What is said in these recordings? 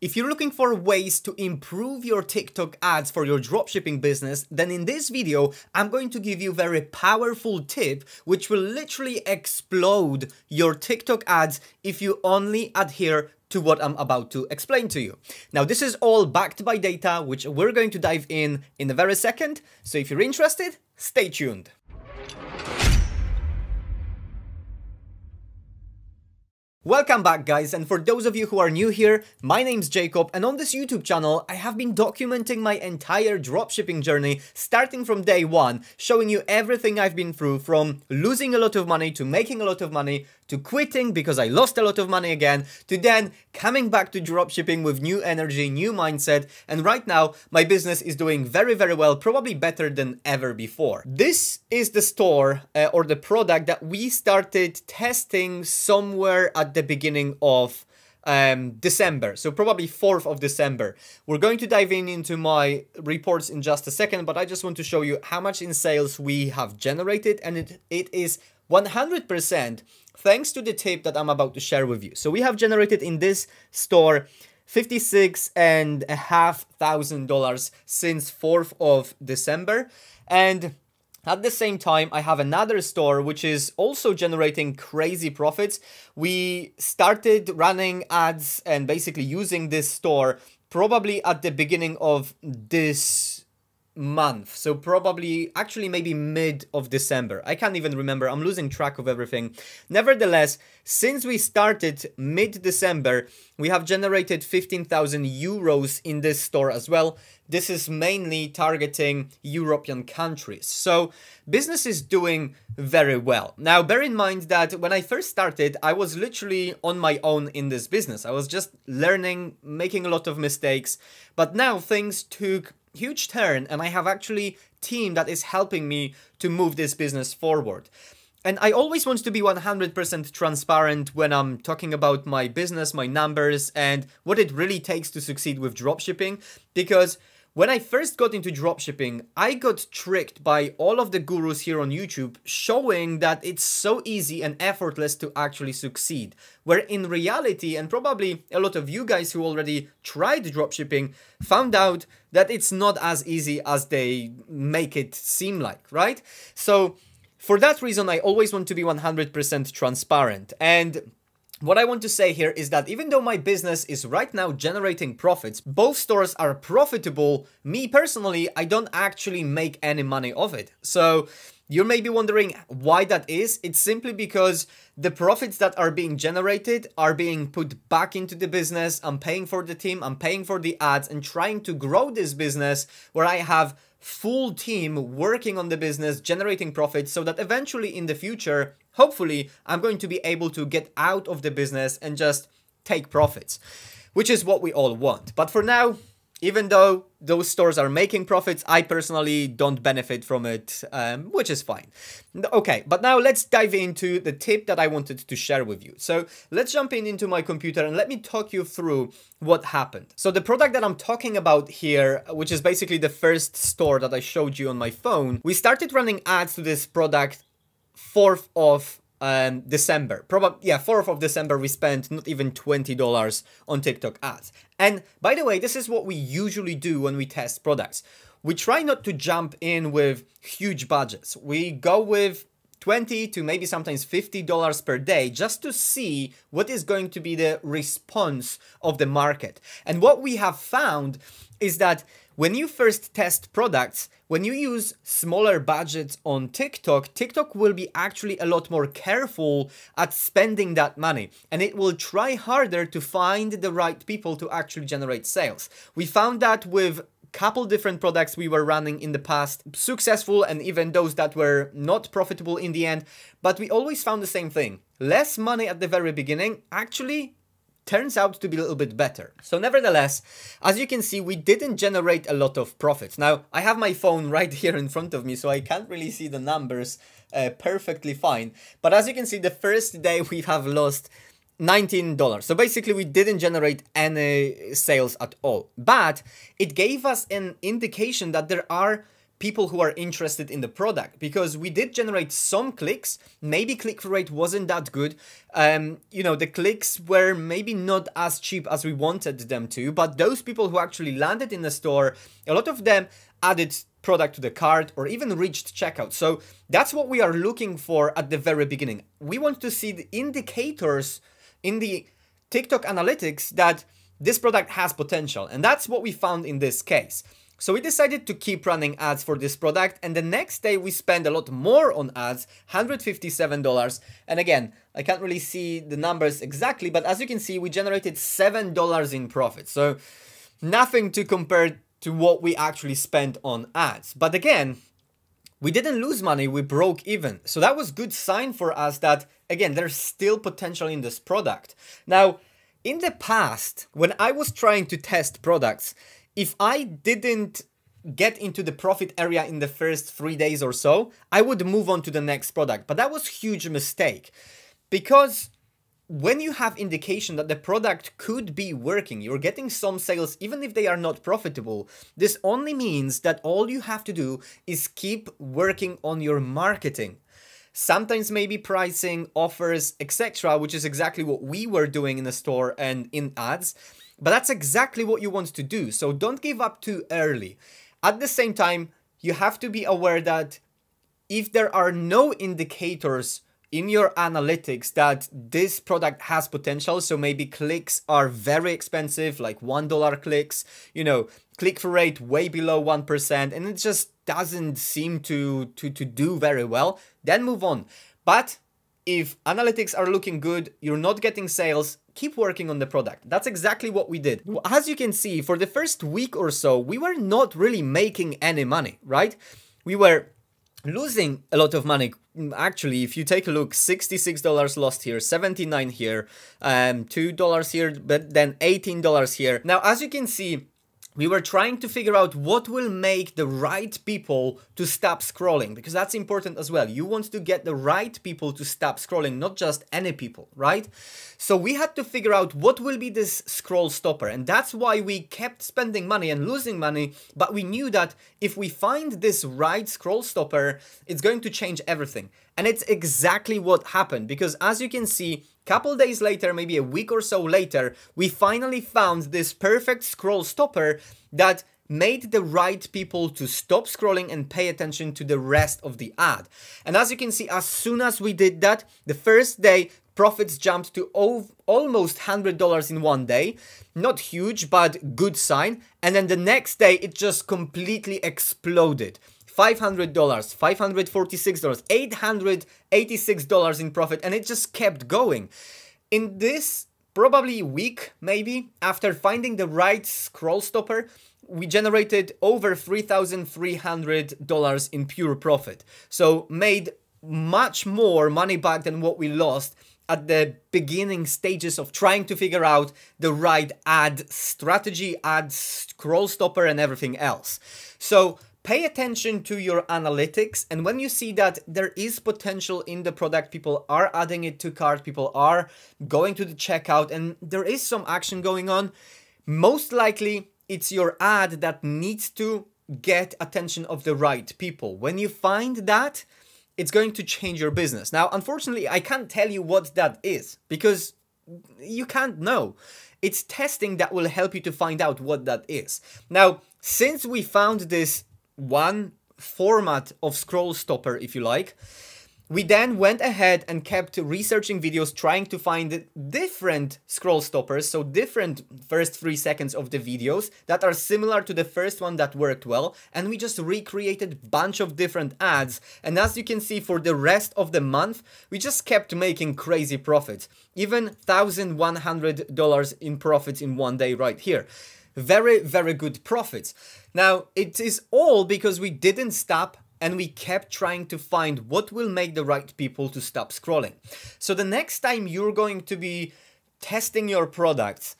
If you're looking for ways to improve your TikTok ads for your dropshipping business, then in this video, I'm going to give you a very powerful tip which will literally explode your TikTok ads if you only adhere to what I'm about to explain to you. Now, this is all backed by data, which we're going to dive in in a very second. So if you're interested, stay tuned. Welcome back guys and for those of you who are new here, my name's Jakub and on this YouTube channel I have been documenting my entire dropshipping journey starting from day one, showing you everything I've been through from losing a lot of money to making a lot of money to quitting because I lost a lot of money again, to then coming back to dropshipping with new energy, new mindset, and right now my business is doing very, very well, probably better than ever before. This is the store uh, or the product that we started testing somewhere at the beginning of um, December, so probably 4th of December. We're going to dive in into my reports in just a second, but I just want to show you how much in sales we have generated, and it, it is 100% thanks to the tip that I'm about to share with you. So we have generated in this store fifty-six and a half thousand dollars since 4th of December. And at the same time, I have another store which is also generating crazy profits. We started running ads and basically using this store probably at the beginning of this month. So probably, actually maybe mid of December. I can't even remember. I'm losing track of everything. Nevertheless, since we started mid-December, we have generated 15,000 euros in this store as well. This is mainly targeting European countries. So business is doing very well. Now, bear in mind that when I first started, I was literally on my own in this business. I was just learning, making a lot of mistakes. But now things took huge turn and I have actually team that is helping me to move this business forward. And I always want to be 100% transparent when I'm talking about my business, my numbers, and what it really takes to succeed with dropshipping. Because when I first got into dropshipping, I got tricked by all of the gurus here on YouTube showing that it's so easy and effortless to actually succeed. Where in reality, and probably a lot of you guys who already tried dropshipping found out that it's not as easy as they make it seem like, right? So for that reason, I always want to be 100% transparent. And what I want to say here is that even though my business is right now generating profits, both stores are profitable, me personally, I don't actually make any money of it. So you may be wondering why that is. It's simply because the profits that are being generated are being put back into the business. I'm paying for the team, I'm paying for the ads and trying to grow this business where I have full team working on the business, generating profits so that eventually in the future, hopefully, I'm going to be able to get out of the business and just take profits, which is what we all want. But for now, even though those stores are making profits, I personally don't benefit from it, um, which is fine. Okay, but now let's dive into the tip that I wanted to share with you. So let's jump in into my computer and let me talk you through what happened. So the product that I'm talking about here, which is basically the first store that I showed you on my phone, we started running ads to this product 4th of um, December. Probably, yeah, 4th of December, we spent not even $20 on TikTok ads. And by the way, this is what we usually do when we test products. We try not to jump in with huge budgets. We go with 20 to maybe sometimes $50 per day just to see what is going to be the response of the market. And what we have found is that when you first test products, when you use smaller budgets on TikTok, TikTok will be actually a lot more careful at spending that money and it will try harder to find the right people to actually generate sales. We found that with couple different products we were running in the past, successful and even those that were not profitable in the end, but we always found the same thing. Less money at the very beginning actually turns out to be a little bit better. So nevertheless, as you can see, we didn't generate a lot of profits. Now, I have my phone right here in front of me, so I can't really see the numbers uh, perfectly fine. But as you can see, the first day we have lost $19. So basically we didn't generate any sales at all. But it gave us an indication that there are people who are interested in the product because we did generate some clicks maybe click-through rate wasn't that good um you know the clicks were maybe not as cheap as we wanted them to but those people who actually landed in the store a lot of them added product to the cart or even reached checkout so that's what we are looking for at the very beginning we want to see the indicators in the tiktok analytics that this product has potential and that's what we found in this case so we decided to keep running ads for this product and the next day we spent a lot more on ads, $157. And again, I can't really see the numbers exactly, but as you can see, we generated $7 in profit. So nothing to compare to what we actually spent on ads. But again, we didn't lose money, we broke even. So that was good sign for us that again, there's still potential in this product. Now, in the past, when I was trying to test products, if I didn't get into the profit area in the first three days or so, I would move on to the next product. But that was huge mistake because when you have indication that the product could be working, you're getting some sales even if they are not profitable, this only means that all you have to do is keep working on your marketing. Sometimes maybe pricing, offers, etc., which is exactly what we were doing in the store and in ads. But that's exactly what you want to do, so don't give up too early. At the same time, you have to be aware that if there are no indicators in your analytics that this product has potential, so maybe clicks are very expensive, like $1 clicks, you know, click-through rate way below 1%, and it just doesn't seem to, to, to do very well, then move on. But if analytics are looking good, you're not getting sales, keep working on the product. That's exactly what we did. As you can see, for the first week or so, we were not really making any money, right? We were losing a lot of money actually if you take a look $66 lost here 79 here um $2 here but then $18 here. Now as you can see we were trying to figure out what will make the right people to stop scrolling because that's important as well. You want to get the right people to stop scrolling, not just any people, right? So we had to figure out what will be this scroll stopper and that's why we kept spending money and losing money, but we knew that if we find this right scroll stopper, it's going to change everything. And it's exactly what happened because as you can see, Couple days later, maybe a week or so later, we finally found this perfect scroll stopper that made the right people to stop scrolling and pay attention to the rest of the ad. And as you can see, as soon as we did that, the first day profits jumped to almost $100 in one day. Not huge, but good sign. And then the next day, it just completely exploded. $500, $546, $886 in profit, and it just kept going. In this probably week, maybe, after finding the right scroll stopper, we generated over $3,300 in pure profit. So made much more money back than what we lost at the beginning stages of trying to figure out the right ad strategy, ad scroll stopper and everything else. So pay attention to your analytics and when you see that there is potential in the product people are adding it to cart people are going to the checkout and there is some action going on most likely it's your ad that needs to get attention of the right people. When you find that it's going to change your business. Now unfortunately i can't tell you what that is because you can't know. It's testing that will help you to find out what that is. Now since we found this one format of scroll stopper, if you like. We then went ahead and kept researching videos trying to find different scroll stoppers, so different first three seconds of the videos that are similar to the first one that worked well, and we just recreated bunch of different ads, and as you can see for the rest of the month, we just kept making crazy profits, even $1,100 in profits in one day right here. Very, very good profits. Now, it is all because we didn't stop and we kept trying to find what will make the right people to stop scrolling. So the next time you're going to be testing your products,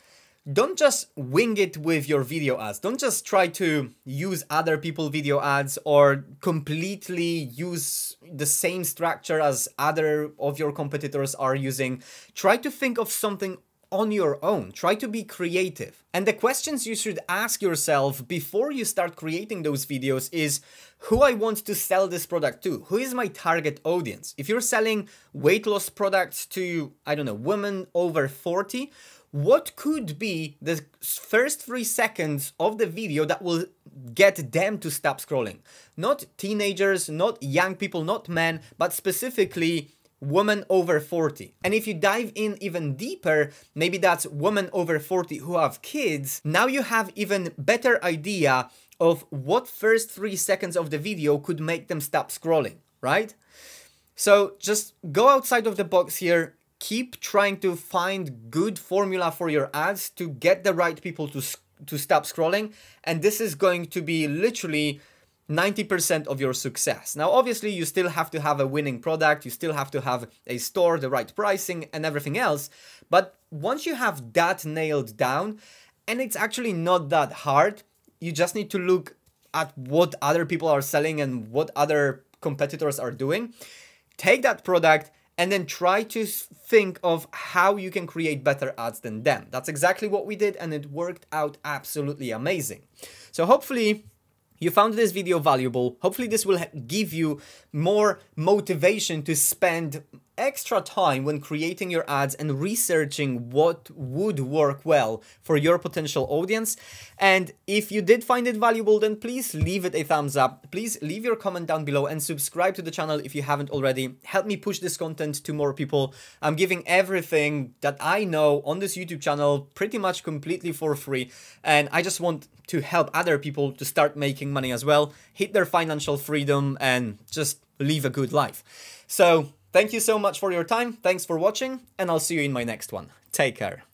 don't just wing it with your video ads. Don't just try to use other people video ads or completely use the same structure as other of your competitors are using. Try to think of something on your own. Try to be creative. And the questions you should ask yourself before you start creating those videos is who I want to sell this product to. Who is my target audience? If you're selling weight loss products to, I don't know, women over 40, what could be the first three seconds of the video that will get them to stop scrolling? Not teenagers, not young people, not men, but specifically women over 40. And if you dive in even deeper, maybe that's woman over 40 who have kids, now you have even better idea of what first three seconds of the video could make them stop scrolling, right? So just go outside of the box here, keep trying to find good formula for your ads to get the right people to, to stop scrolling. And this is going to be literally 90% of your success. Now, obviously, you still have to have a winning product, you still have to have a store, the right pricing, and everything else. But once you have that nailed down, and it's actually not that hard, you just need to look at what other people are selling and what other competitors are doing. Take that product and then try to think of how you can create better ads than them. That's exactly what we did and it worked out absolutely amazing. So hopefully you found this video valuable. Hopefully this will give you more motivation to spend extra time when creating your ads and researching what would work well for your potential audience. And if you did find it valuable, then please leave it a thumbs up. Please leave your comment down below and subscribe to the channel if you haven't already. Help me push this content to more people. I'm giving everything that I know on this YouTube channel pretty much completely for free. And I just want to help other people to start making money as well, hit their financial freedom and just live a good life. So Thank you so much for your time, thanks for watching, and I'll see you in my next one. Take care.